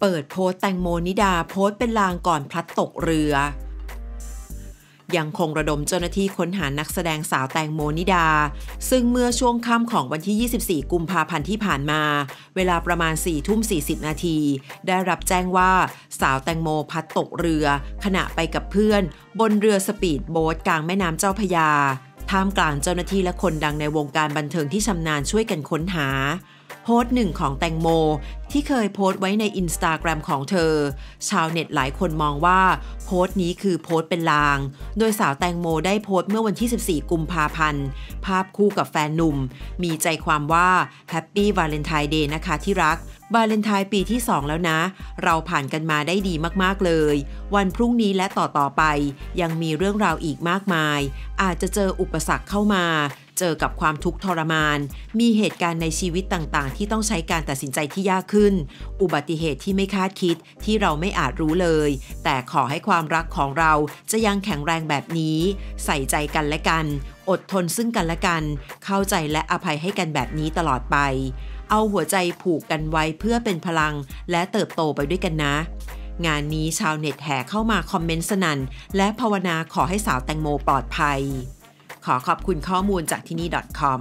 เปิดโพสต์แตงโมนิดาโพสต์เป็นลางก่อนพลัดตกเรือ ยังคงระดมเจ้าหน้าที่ค้นหานักแสดงสาวแตงโมนิดา ซึ่งเมื่อช่วงค่ำของวันที่ 24 กุมภาพันธ์ที่ผ่านมา เวลาประมาณ 4 ทุ่ม 40 นาที ได้รับแจ้งว่าสาวแตงโมพลัดตกเรือ ขณะไปกับเพื่อน บนเรือสปีดโบ๊ทกลางแม่น้ำเจ้าพระยาท่ามกลางเจ้าหน้าที่และคนดังในวงการบันเทิงที่ชำนาญช่วยกันค้นหา โพสต์หนึ่งของแตงโม ที่เคยโพสต์ไว้ในอินสตาแกรมของเธอ ชาวเน็ตหลายคนมองว่าโพสต์นี้คือโพสต์เป็นลาง โดยสาวแตงโมได้โพสต์เมื่อวันที่ 14 กุมภาพันธ์ ภาพคู่กับแฟนหนุ่ม มีใจความว่า Happy Valentine's Day นะคะที่รักวาเลนไทน์ปีที่ 2 แล้วนะ เราผ่านกันมาได้ดีมากๆเลย วันพรุ่งนี้และต่อๆไป ยังมีเรื่องราวอีกมากมาย อาจจะเจออุปสรรคเข้ามา เจอกับความทุกข์ทรมาน มีเหตุการณ์ในชีวิตต่างๆ ที่ต้องใช้การตัดสินใจที่ยากขึ้น อุบัติเหตุที่ไม่คาดคิดที่เราไม่อาจรู้เลย แต่ขอให้ความรักของเราจะยังแข็งแรงแบบนี้ ใส่ใจกันและกัน อดทนซึ่งกันและกัน เข้าใจและอภัยให้กันแบบนี้ตลอดไป เอาหัวใจผูกกันไว้เพื่อเป็นพลัง และเติบโตไปด้วยกันนะงานนี้ชาวเน็ตแห่เข้ามาคอมเมนต์สนั่น และภาวนาขอให้สาวแตงโมปลอดภัย ขอขอบคุณข้อมูลจากที่นี่ .com